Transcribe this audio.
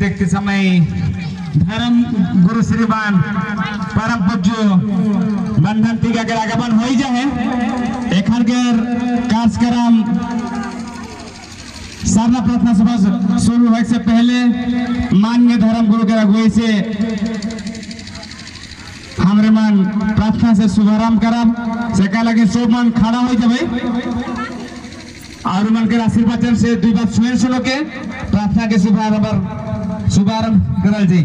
देखते समय धर्म गुरु श्रीमान परम पूज्य बंधन टीका के आगमन हो जाए एखन के कार्यक्रम सारना प्रार्थना सभा शुरू होए से पहले मान्य धर्म गुरु के अगुवाई से हमरे मन प्रार्थना से शुभारंभ करब से कहा लगे सब मन खड़ा हो जाए और मन के आशीर्वचन से दुई बात सुन सुनो के प्रार्थना के शुभारंभ शुभारंभ करल जी।